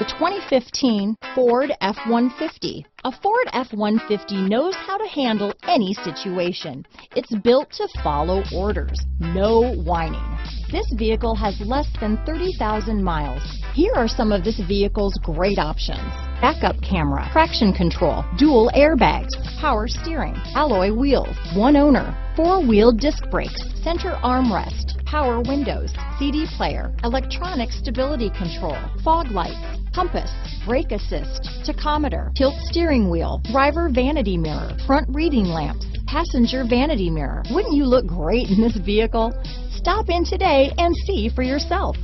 The 2015 Ford F-150. A Ford F-150 knows how to handle any situation. It's built to follow orders, no whining. This vehicle has less than 30,000 miles. Here are some of this vehicle's great options. Backup camera, traction control, dual airbags, power steering, alloy wheels, one owner, four-wheel disc brakes, center armrest, power windows, CD player, electronic stability control, fog lights, compass, brake assist, tachometer, tilt steering wheel, driver vanity mirror, front reading lamps, passenger vanity mirror. Wouldn't you look great in this vehicle? Stop in today and see for yourself.